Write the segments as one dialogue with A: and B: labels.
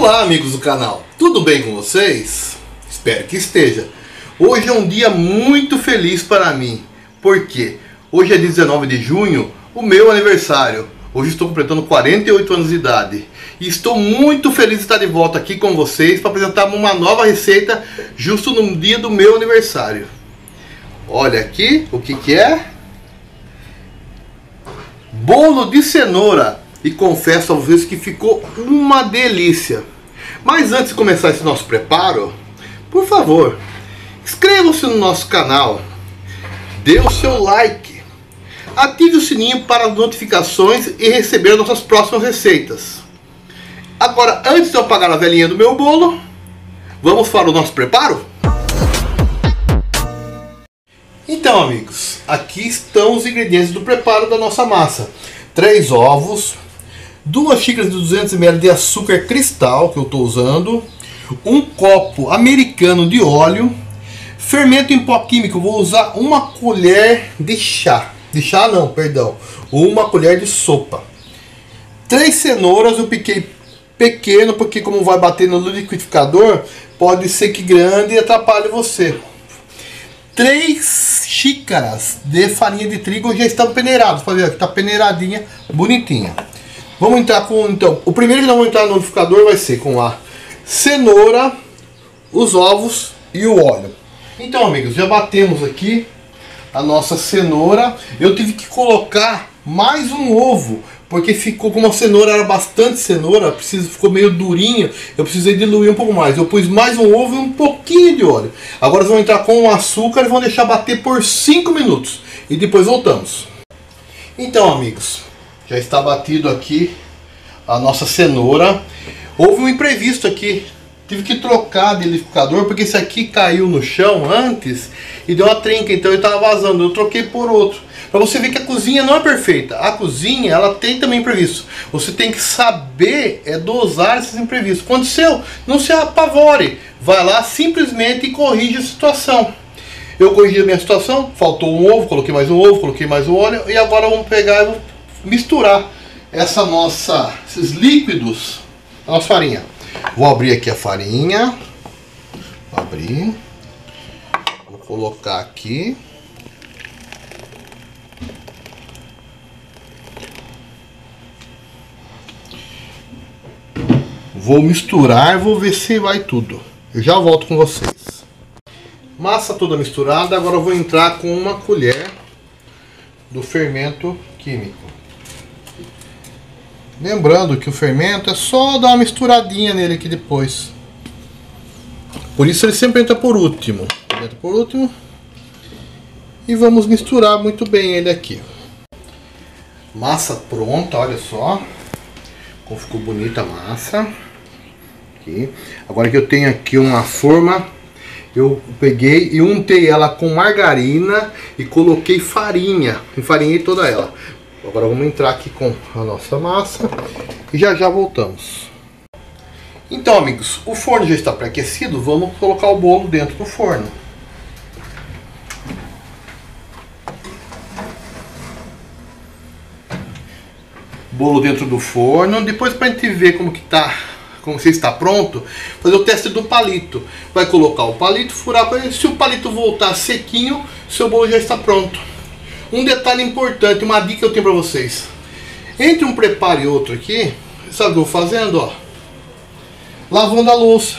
A: Olá amigos do canal, tudo bem com vocês? Espero que esteja. Hoje é um dia muito feliz para mim, porque hoje é 19 de junho, o meu aniversário. Hoje estou completando 48 anos de idade e estou muito feliz de estar de volta aqui com vocês para apresentar uma nova receita justo no dia do meu aniversário. Olha aqui o que, que é: bolo de cenoura e confesso a vocês que ficou uma delícia. Mas antes de começar esse nosso preparo, por favor, inscreva-se no nosso canal, dê o seu like, ative o sininho para as notificações e receber nossas próximas receitas. Agora, antes de eu apagar a velhinha do meu bolo, vamos para o nosso preparo? Então, amigos, aqui estão os ingredientes do preparo da nossa massa. Três ovos, duas xícaras de 200 ml de açúcar cristal que eu estou usando, um copo americano de óleo, fermento em pó químico, vou usar uma colher de chá, de chá não, perdão, uma colher de sopa. Três cenouras eu piquei pequeno porque como vai bater no liquidificador, pode ser que grande e atrapalhe você. Três xícaras de farinha de trigo já estão peneiradas, para ver que está peneiradinha, bonitinha. Vamos entrar com, então, o primeiro que nós vamos entrar no liquidificador vai ser com a cenoura, os ovos e o óleo. Então, amigos, já batemos aqui a nossa cenoura. Eu tive que colocar mais um ovo, porque ficou como a cenoura era bastante cenoura, preciso, ficou meio durinho, eu precisei diluir um pouco mais. Eu pus mais um ovo e um pouquinho de óleo. Agora vamos entrar com o açúcar e vamos deixar bater por 5 minutos. E depois voltamos. Então, amigos, já está batido aqui a nossa cenoura. Houve um imprevisto aqui. Tive que trocar de liquidificador porque esse aqui caiu no chão antes e deu uma trinca, então ele estava vazando. Eu troquei por outro. Para você ver que a cozinha não é perfeita. A cozinha, ela tem também imprevisto. Você tem que saber é dosar esses imprevistos. Aconteceu, não se apavore. Vai lá simplesmente e corrige a situação. Eu corrigi a minha situação, faltou um ovo, coloquei mais um ovo, coloquei mais um óleo e agora vamos pegar e misturar essa nossa, esses líquidos, a nossa farinha. Vou abrir aqui a farinha. Vou abrir. Vou colocar aqui. Vou misturar, vou ver se vai tudo. Eu já volto com vocês. Massa toda misturada, agora eu vou entrar com uma colher do fermento químico. Lembrando que o fermento é só dar uma misturadinha nele aqui depois. Por isso ele sempre entra por último. Entra por último. E vamos misturar muito bem ele aqui. Massa pronta, olha só. Como ficou bonita a massa. Aqui. Agora que eu tenho aqui uma forma, eu peguei e untei ela com margarina e coloquei farinha. Enfarinhei toda ela. Agora vamos entrar aqui com a nossa massa e já já voltamos. Então amigos, o forno já está pré-aquecido, vamos colocar o bolo dentro do forno. Bolo dentro do forno, depois para a gente ver como que tá, como se está pronto, fazer o teste do palito. Vai colocar o palito, furar, se o palito voltar sequinho, seu bolo já está pronto. Um detalhe importante, uma dica que eu tenho para vocês. Entre um preparo e outro aqui, sabe o que eu vou fazendo? Ó? Lavando a louça.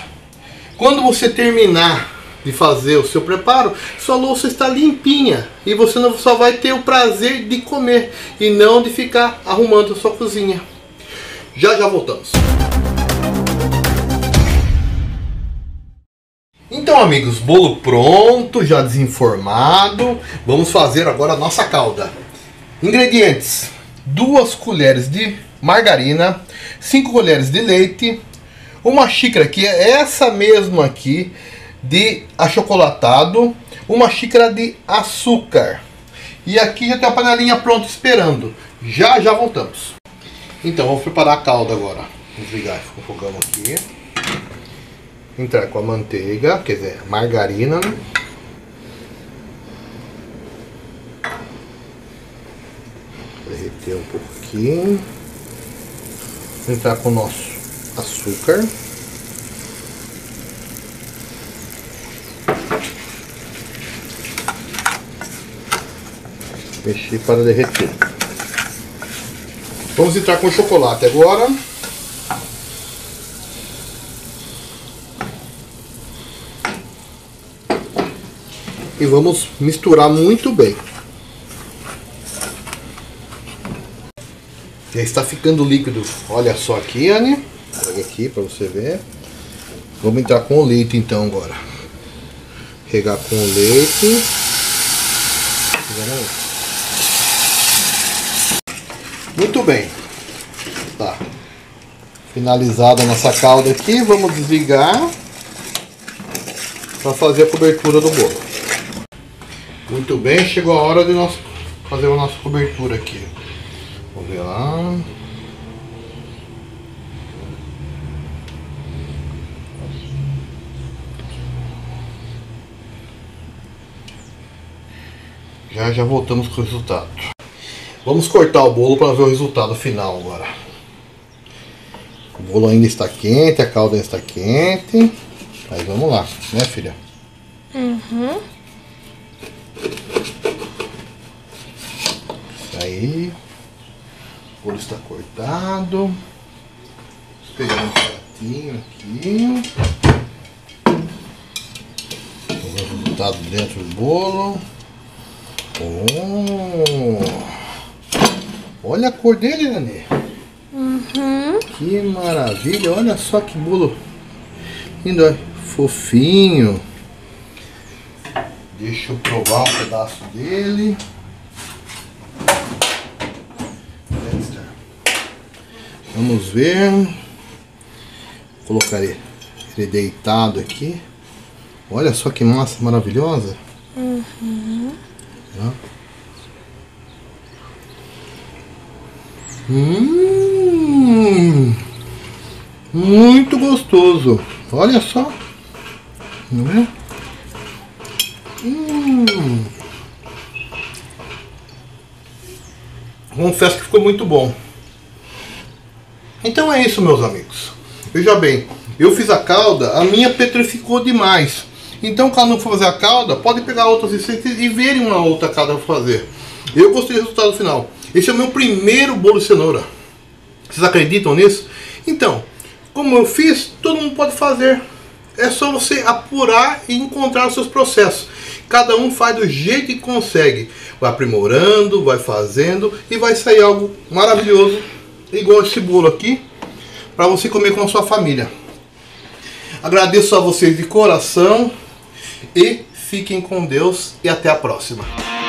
A: Quando você terminar de fazer o seu preparo, sua louça está limpinha e você não só vai ter o prazer de comer e não de ficar arrumando a sua cozinha. Já já voltamos. Então, amigos, bolo pronto, já desenformado. Vamos fazer agora a nossa calda. Ingredientes: 2 colheres de margarina, 5 colheres de leite, uma xícara que é essa mesma aqui de achocolatado, uma xícara de açúcar. E aqui já tem a panelinha pronta esperando. Já já voltamos. Então, vamos preparar a calda agora. Vou desligar o fogão aqui entrar com a manteiga, quer dizer, margarina. Né? Derreter um pouquinho. Entrar com o nosso açúcar. Mexer para derreter. Vamos entrar com o chocolate agora. E vamos misturar muito bem. Já está ficando líquido. Olha só aqui, Anne. Pega aqui para você ver. Vamos entrar com o leite então agora. Regar com o leite. Muito bem. Tá. Finalizada a nossa calda aqui, vamos desligar para fazer a cobertura do bolo. Muito bem, chegou a hora de nós fazer a nossa cobertura aqui. Vamos ver lá. Já já voltamos com o resultado. Vamos cortar o bolo para ver o resultado final agora. O bolo ainda está quente, a calda ainda está quente. Mas vamos lá, né filha?
B: Uhum.
A: Aí. O bolo está cortado. Vamos pegar um pratinho aqui. O resultado dentro do bolo. Oh. Olha a cor dele, Nani.
B: Uhum.
A: Que maravilha. Olha só que bolo lindo. olha. Fofinho. Deixa eu provar um pedaço dele. Vamos ver. Vou colocar ele, ele deitado aqui. Olha só que massa maravilhosa.
B: Uhum.
A: Hum, muito gostoso. Olha só. Não é? Hum. Confesso que ficou muito bom. Então é isso, meus amigos. Veja bem, eu fiz a calda, a minha petrificou demais. Então, caso não for fazer a calda, pode pegar outras receitas e verem uma outra calda para fazer. Eu gostei do resultado final. Esse é o meu primeiro bolo de cenoura. Vocês acreditam nisso? Então, como eu fiz, todo mundo pode fazer. É só você apurar e encontrar os seus processos. Cada um faz do jeito que consegue. Vai aprimorando, vai fazendo e vai sair algo maravilhoso, igual esse bolo aqui, para você comer com a sua família. Agradeço a vocês de coração e fiquem com Deus e até a próxima.